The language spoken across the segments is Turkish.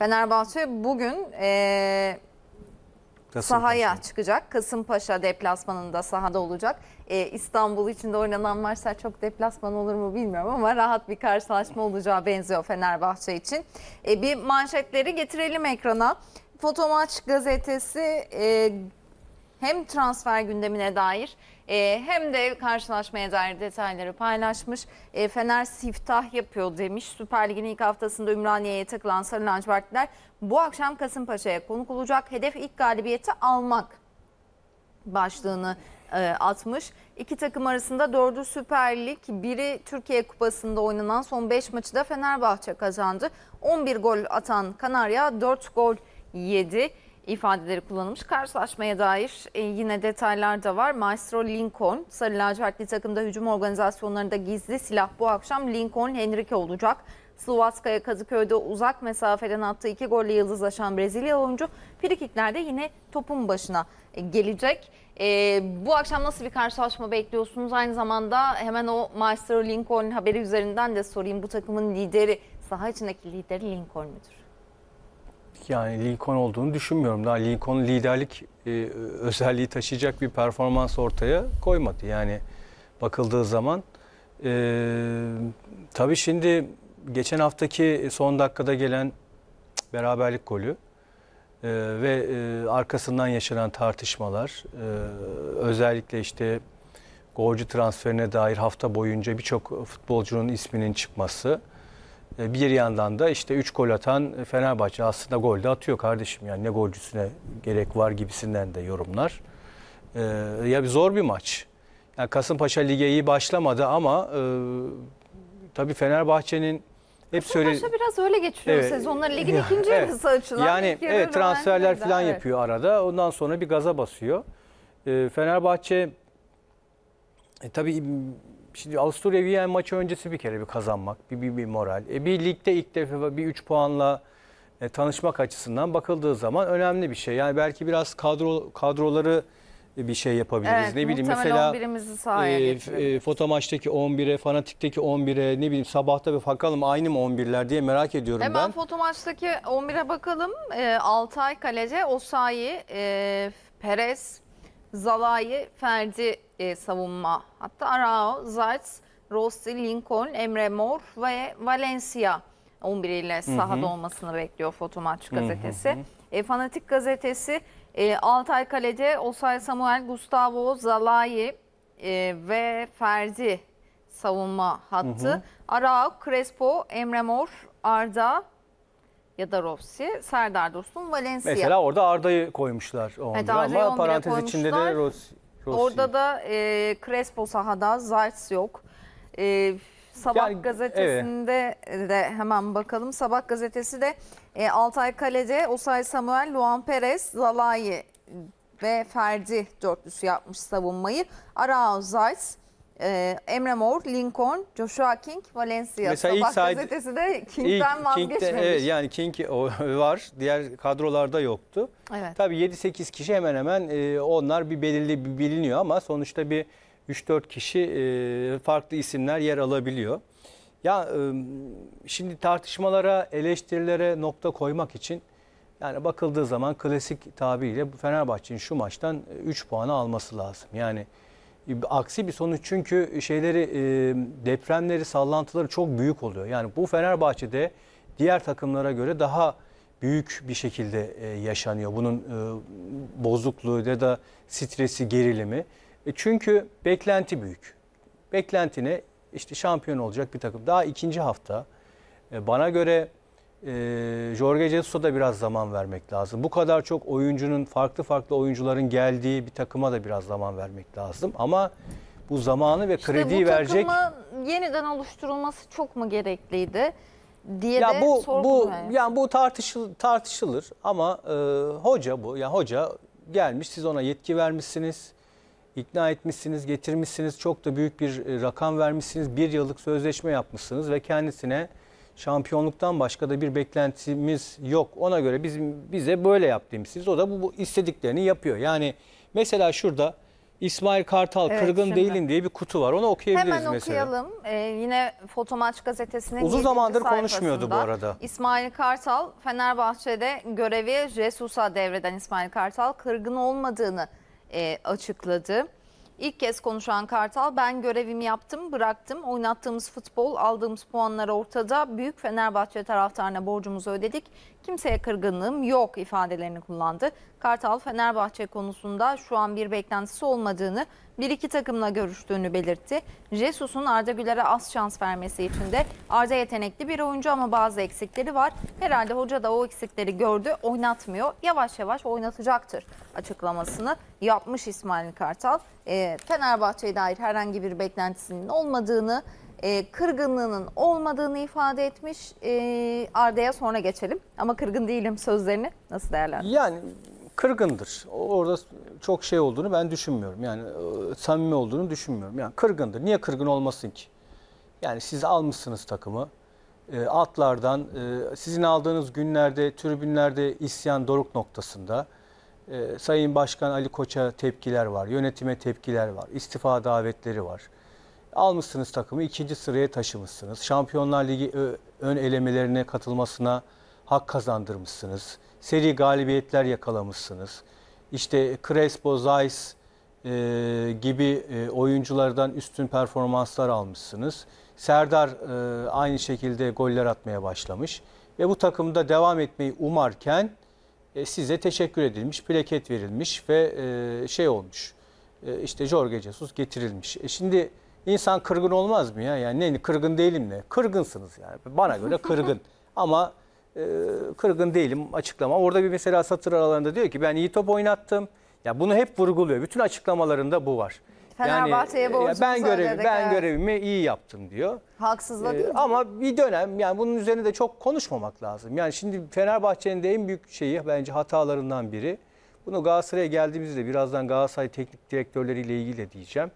Fenerbahçe bugün e, sahaya çıkacak. Kasımpaşa deplasmanında sahada olacak. E, İstanbul içinde oynanan maçlar çok deplasman olur mu bilmiyorum ama rahat bir karşılaşma olacağı benziyor Fenerbahçe için. E, bir manşetleri getirelim ekrana. Fotomaç gazetesi e, hem transfer gündemine dair e, hem de karşılaşmaya dair detayları paylaşmış. E, Fener siftah yapıyor demiş. Süper Lig'in ilk haftasında Ümraniye'ye takılan Sarı Lacivertliler bu akşam Kasımpaşa'ya konuk olacak. Hedef ilk galibiyeti almak başlığını e, atmış. İki takım arasında dördü Süper Lig, biri Türkiye Kupası'nda oynanan son 5 maçı da Fenerbahçe kazandı. 11 gol atan Kanarya 4 gol yedi ifadeleri kullanılmış. Karşılaşmaya dair e, yine detaylar da var. Maestro Lincoln, Sarı lacivertli takımda hücum organizasyonlarında gizli silah bu akşam Lincoln Henrique olacak. Slovaskaya Kadıköy'de uzak mesafeden attığı iki golle yıldızlaşan Brezilya oyuncu frikiklerde yine topun başına e, gelecek. E, bu akşam nasıl bir karşılaşma bekliyorsunuz? Aynı zamanda hemen o Maestro Lincoln haberi üzerinden de sorayım. Bu takımın lideri, saha içindeki lideri Lincoln müdür? Yani Lincoln olduğunu düşünmüyorum. Daha Lincoln liderlik e, özelliği taşıyacak bir performans ortaya koymadı. Yani bakıldığı zaman e, tabii şimdi geçen haftaki son dakikada gelen beraberlik golü e, ve e, arkasından yaşanan tartışmalar e, özellikle işte golcü transferine dair hafta boyunca birçok futbolcunun isminin çıkması bir yandan da işte 3 gol atan Fenerbahçe aslında gol de atıyor kardeşim. Yani ne golcüsüne gerek var gibisinden de yorumlar. Ee, ya bir zor bir maç. Yani Kasımpaşa lige iyi başlamadı ama e, tabii Fenerbahçe'nin hep söyle Kasımpaşa biraz öyle geçiriyor Evet. sezonları. Ligin Ya, ikinci evet. yarısı açılan. yani evet transferler falan Evet. yapıyor arada. Ondan sonra bir gaza basıyor. Ee, Fenerbahçe e, tabii şimdi Avusturya Viyen maçı öncesi bir kere bir kazanmak, bir, bir, bir moral. E, bir ligde ilk defa bir 3 puanla e, tanışmak açısından bakıldığı zaman önemli bir şey. Yani belki biraz kadro kadroları bir şey yapabiliriz. Evet, ne bileyim mesela 11'imizi sahaya e, e, foto maçtaki 11'e, fanatik'teki 11'e, ne bileyim sabahta bir bakalım aynı mı 11'ler diye merak ediyorum Hemen ben. foto maçtaki 11'e bakalım. E, Altay Kaleci, Osayi, e, Perez, Zalai, Ferdi e, savunma. Hatta Arao, Zayt, Rossi, Lincoln, Emre Mor ve Valencia 11 ile sahada olmasını bekliyor Foto Maç gazetesi. E, Fanatik gazetesi e, Altay Kaleci, Osay Samuel, Gustavo, Zalai e, ve Ferdi savunma hattı. Arao, Crespo, Emre Mor, Arda ya da Rossi, Serdar Dursun, Valencia. Mesela orada Arda'yı koymuşlar o Evet, 11'e Arda'yı ama 11'e parantez içinde koymuşlar. de Rossi. Rossi. Orada da e, Crespo sahada, Zayt yok. E, Sabah Yani, gazetesinde de hemen bakalım. Sabah gazetesi de e, Altay Kalede, Osay Samuel, Luan Perez, Zalai ve Ferdi dörtlüsü yapmış savunmayı. Arao Zayt, e, Emre Mor, Lincoln, Joshua King, Valencia. Mesela ilk saydı- gazetesi de İlk King'den King'de, vazgeçmemiş. evet, yani King o var. Diğer kadrolarda yoktu. Evet. Tabii 7-8 kişi hemen hemen e, onlar bir belirli bir biliniyor ama sonuçta bir 3-4 kişi e, farklı isimler yer alabiliyor. Ya e, şimdi tartışmalara, eleştirilere nokta koymak için yani bakıldığı zaman klasik tabiriyle Fenerbahçe'nin şu maçtan 3 puanı alması lazım. Yani aksi bir sonuç çünkü şeyleri e, depremleri, sallantıları çok büyük oluyor. Yani bu Fenerbahçe'de diğer takımlara göre daha büyük bir şekilde e, yaşanıyor. Bunun e, bozukluğu ya da stresi, gerilimi. Çünkü beklenti büyük. Beklentine işte şampiyon olacak bir takım. Daha ikinci hafta. Bana göre e, Jorge Jesus'a da biraz zaman vermek lazım. Bu kadar çok oyuncunun, farklı farklı oyuncuların geldiği bir takıma da biraz zaman vermek lazım. Ama bu zamanı ve İşte krediyi bu verecek takımın yeniden oluşturulması çok mu gerekliydi diye ya de bu bu yani. yani bu tartışıl, tartışılır ama e, hoca bu. Yani hoca gelmiş siz ona yetki vermişsiniz. ikna etmişsiniz, getirmişsiniz. Çok da büyük bir e, rakam vermişsiniz. Bir yıllık sözleşme yapmışsınız ve kendisine şampiyonluktan başka da bir beklentimiz yok. Ona göre bizim bize böyle yap demişsiniz. O da bu, bu istediklerini yapıyor. Yani mesela şurada İsmail Kartal Evet, kırgın şimdi. değilim diye bir kutu var. Onu okuyabiliriz Hemen mesela. okuyalım. Ee, yine Fotomaç gazetesinin Uzun 7. zamandır konuşmuyordu bu arada. İsmail Kartal Fenerbahçe'de görevi Jesus'a devreden İsmail Kartal kırgın olmadığını e, açıkladı. İlk kez konuşan Kartal ben görevimi yaptım bıraktım. Oynattığımız futbol aldığımız puanlar ortada. Büyük Fenerbahçe taraftarına borcumuzu ödedik. Kimseye kırgınlığım yok ifadelerini kullandı. Kartal Fenerbahçe konusunda şu an bir beklentisi olmadığını bir iki takımla görüştüğünü belirtti. Jesus'un Arda Güler'e az şans vermesi için de Arda yetenekli bir oyuncu ama bazı eksikleri var. Herhalde hoca da o eksikleri gördü oynatmıyor yavaş yavaş oynatacaktır açıklamasını yapmış İsmail Kartal. Ee, Fenerbahçe'ye dair herhangi bir beklentisinin olmadığını e, kırgınlığının olmadığını ifade etmiş. E, Arda'ya sonra geçelim. Ama kırgın değilim sözlerini nasıl değerlendiriyorsunuz? Yani kırgındır. Orada çok şey olduğunu ben düşünmüyorum. Yani e, samimi olduğunu düşünmüyorum. Yani kırgındır. Niye kırgın olmasın ki? Yani siz almışsınız takımı. E, Atlardan e, sizin aldığınız günlerde tribünlerde isyan doruk noktasında. E, Sayın Başkan Ali Koç'a tepkiler var. Yönetime tepkiler var. istifa davetleri var. Almışsınız takımı ikinci sıraya taşımışsınız. Şampiyonlar Ligi ön elemelerine katılmasına hak kazandırmışsınız. Seri galibiyetler yakalamışsınız. İşte Crespo, Zeiss e, gibi e, oyunculardan üstün performanslar almışsınız. Serdar e, aynı şekilde goller atmaya başlamış. Ve bu takımda devam etmeyi umarken e, size teşekkür edilmiş, plaket verilmiş ve e, şey olmuş. E, işte Jorge Jesus getirilmiş. E şimdi insan kırgın olmaz mı ya? Yani ne kırgın değilim ne? Kırgınsınız yani. Bana göre kırgın. Ama e, kırgın değilim açıklama. Orada bir mesela satır aralarında diyor ki ben iyi top oynattım. Ya bunu hep vurguluyor. Bütün açıklamalarında bu var. Fenerbahçe'ye e, borcumuzu ben görevi ödedik, ben evet. görevimi iyi yaptım diyor. Haksız da Ee, değil. mi? ama bir dönem yani bunun üzerine de çok konuşmamak lazım. Yani şimdi Fenerbahçe'nin de en büyük şeyi bence hatalarından biri. Bunu Galatasaray'a geldiğimizde birazdan Galatasaray teknik direktörleriyle ilgili de diyeceğim.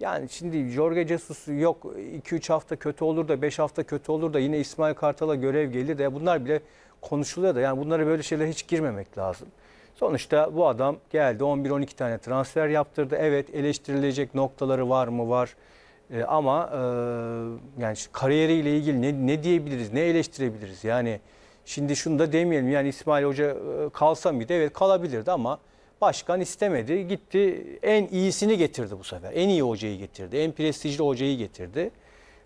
Yani şimdi Jorge Jesus yok 2-3 hafta kötü olur da 5 hafta kötü olur da yine İsmail Kartal'a görev gelir de bunlar bile konuşuluyor da yani bunlara böyle şeyler hiç girmemek lazım. Sonuçta bu adam geldi 11-12 tane transfer yaptırdı. Evet eleştirilecek noktaları var mı var. E, ama e, yani kariyeriyle ilgili ne, ne diyebiliriz, ne eleştirebiliriz? Yani şimdi şunu da demeyelim yani İsmail Hoca e, kalsa mıydı? Evet kalabilirdi ama başkan istemedi. Gitti en iyisini getirdi bu sefer. En iyi hocayı getirdi. En prestijli hocayı getirdi.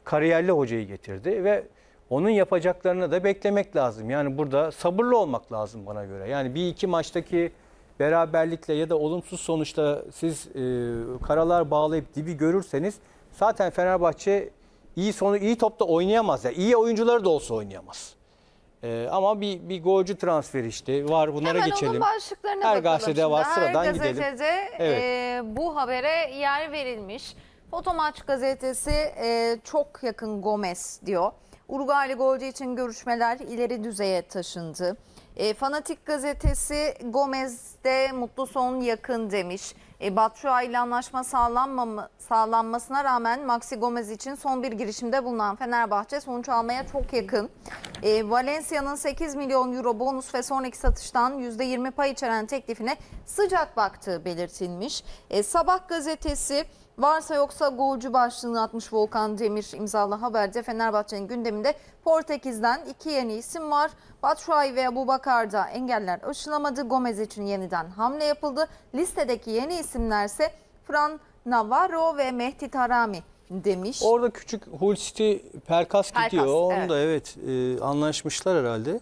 Kariyerli hocayı getirdi ve onun yapacaklarını da beklemek lazım. Yani burada sabırlı olmak lazım bana göre. Yani bir iki maçtaki beraberlikle ya da olumsuz sonuçla siz e, karalar bağlayıp dibi görürseniz zaten Fenerbahçe iyi sonu iyi topta oynayamaz. Yani iyi oyuncuları da olsa oynayamaz. E, ama bir bir golcü transferi işte var bunlara Hemen geçelim. onun başlıklarına Her bakalım. gazetede var, sıradan Her gidelim. gazetede Evet. e, bu habere yer verilmiş. Fotomaç gazetesi e, çok yakın Gomez diyor. Uruguaylı golcü için görüşmeler ileri düzeye taşındı. E, Fanatik gazetesi Gomez'de mutlu son yakın demiş. E, Batshuayi ile anlaşma sağlanmama, sağlanmasına rağmen Maxi Gomez için son bir girişimde bulunan Fenerbahçe sonuç almaya çok yakın. E, Valencia'nın 8 milyon euro bonus ve sonraki satıştan %20 pay içeren teklifine sıcak baktığı belirtilmiş. E, Sabah gazetesi varsa yoksa golcü başlığını atmış Volkan Demir imzalı haberde Fenerbahçe'nin gündeminde Portekiz'den iki yeni isim var. Batshuayi ve Abubakar'da engeller aşılamadı. Gomez için yeniden hamle yapıldı. Listedeki yeni isimlerse Fran Navarro ve Mehdi Tarami demiş. Orada küçük Hull City Perkas Perkas, gidiyor. Onu evet. da evet e, anlaşmışlar herhalde.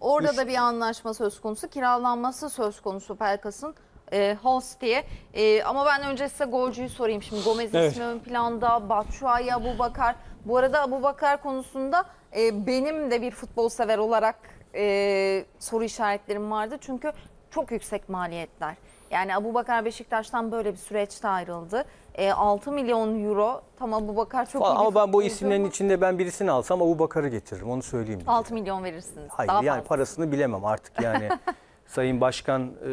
Orada Üç- da bir anlaşma söz konusu, kiralanması söz konusu Pelkas'ın e, Host diye. E, ama ben önce size golcüyü sorayım. Şimdi Gomez Evet. ismi ön planda, Batshuayi, Abu Bakar. Bu arada Abu Bakar konusunda e, benim de bir futbol sever olarak e, soru işaretlerim vardı. Çünkü çok yüksek maliyetler. Yani Abu Bakar Beşiktaş'tan böyle bir süreçte ayrıldı. E, 6 milyon euro. Tam Abu Bakar çok iyi bir Ama ben bu isimlerin ama içinde ben birisini alsam Abu Bakar'ı getiririm onu söyleyeyim. 6 milyon verirsiniz. Hayır Daha yani fazla. parasını bilemem artık yani. Sayın Başkan e,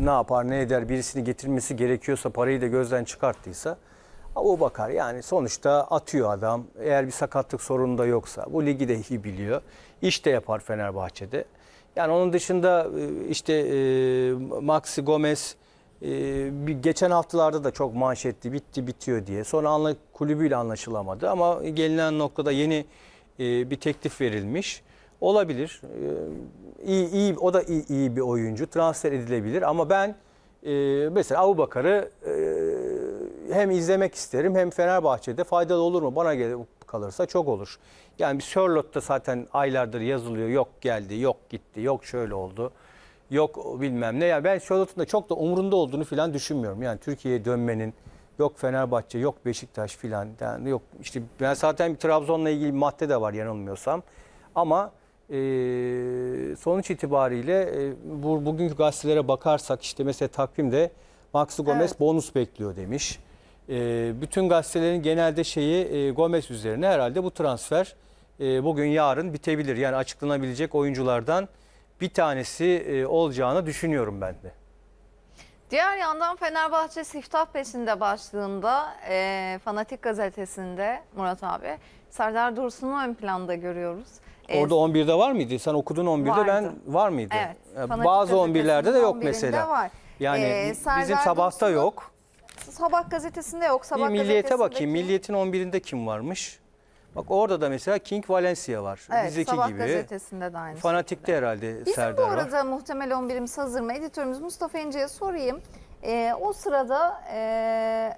ne yapar ne eder birisini getirmesi gerekiyorsa parayı da gözden çıkarttıysa Abu Bakar yani sonuçta atıyor adam. Eğer bir sakatlık sorunu da yoksa bu ligi de iyi biliyor. İş de yapar Fenerbahçe'de. Yani onun dışında e, işte e, Maxi Gomez Ee, bir geçen haftalarda da çok manşetti, bitti bitiyor diye. Sonra anla, kulübüyle anlaşılamadı ama gelinen noktada yeni e, bir teklif verilmiş. Olabilir. Ee, iyi, iyi, o da iyi, iyi bir oyuncu. Transfer edilebilir ama ben e, mesela Abu Bakar'ı e, hem izlemek isterim hem Fenerbahçe'de faydalı olur mu? Bana gel- kalırsa çok olur. Yani bir Sörlot'ta zaten aylardır yazılıyor. Yok geldi, yok gitti, yok şöyle oldu. Yok bilmem ne. Yani ben Sörlot'un da çok da umurunda olduğunu falan düşünmüyorum. Yani Türkiye'ye dönmenin yok Fenerbahçe, yok Beşiktaş filan. Yani yok işte ben zaten bir Trabzon'la ilgili bir madde de var yanılmıyorsam. Ama e, sonuç itibariyle e, bu, bugünkü gazetelere bakarsak işte mesela takvimde Maxi Gomez Evet. bonus bekliyor demiş. E, bütün gazetelerin genelde şeyi e, Gomez üzerine herhalde bu transfer e, bugün yarın bitebilir. Yani açıklanabilecek oyunculardan bir tanesi e, olacağını düşünüyorum ben de. Diğer yandan Fenerbahçe siftah peşinde başlığında e, Fanatik gazetesinde Murat abi Serdar Dursun'u ön planda görüyoruz. Orada 11'de var mıydı? Sen okudun 11'de ben Vardı. var mıydı? Evet. Fanatik Bazı 11'lerde de yok 11'inde mesela. Var. Yani Ee, Serdar bizim sabahta Dursun'un yok. Sabah gazetesinde yok. Sabah Bir milliyete bakayım. gazetesindeki- Milliyetin 11'inde kim varmış? Bak orada da mesela King Valencia var. Evet, Bizdeki Sabah gibi. gazetesinde de aynı. Fanatikte herhalde Bizim bu Serdar var. arada muhtemel 11'imiz hazır mı? Editörümüz Mustafa İnce'ye sorayım. Ee, o sırada e,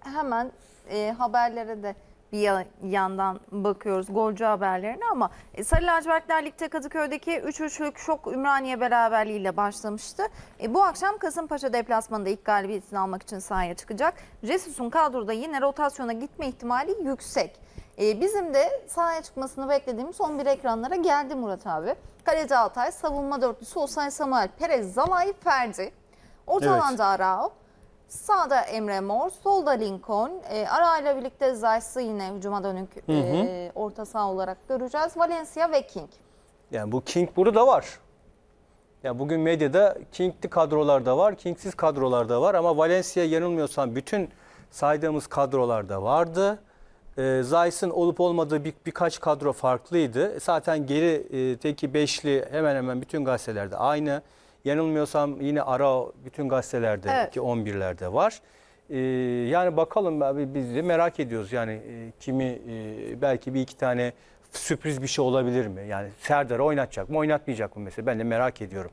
hemen e, haberlere de bir ya- yandan bakıyoruz golcü haberlerine ama e, Sarı Lacivertler Lig'de Kadıköy'deki 3-3'lük şok Ümraniye beraberliğiyle başlamıştı. E, bu akşam Kasımpaşa deplasmanında ilk galibiyetini almak için sahaya çıkacak. Jesus'un kadroda yine rotasyona gitme ihtimali yüksek. E, bizim de sahaya çıkmasını beklediğimiz 11 ekranlara geldi Murat abi. Kaleci Altay, savunma dörtlüsü Osay Samuel, Perez, Zalai, Ferdi. Orta Evet. alanda Arao, Sağda Emre Mor, solda Lincoln. E, Ara ile birlikte Zayt'sı yine hücuma dönük e, orta saha olarak göreceğiz. Valencia ve King. Yani bu King burada var. Yani bugün medyada King'li kadrolarda var, King'siz kadrolarda var ama Valencia yanılmıyorsam bütün saydığımız kadrolarda vardı. Ee, Zayt'sın olup olmadığı bir, birkaç kadro farklıydı. Zaten gerideki beşli hemen hemen bütün gazetelerde aynı. Yanılmıyorsam yine ara bütün gazetelerde Evet. ki 11'lerde var. Ee, yani bakalım abi biz de merak ediyoruz yani e, kimi e, belki bir iki tane sürpriz bir şey olabilir mi? Yani Serdar'ı oynatacak mı oynatmayacak mı mesela ben de merak ediyorum.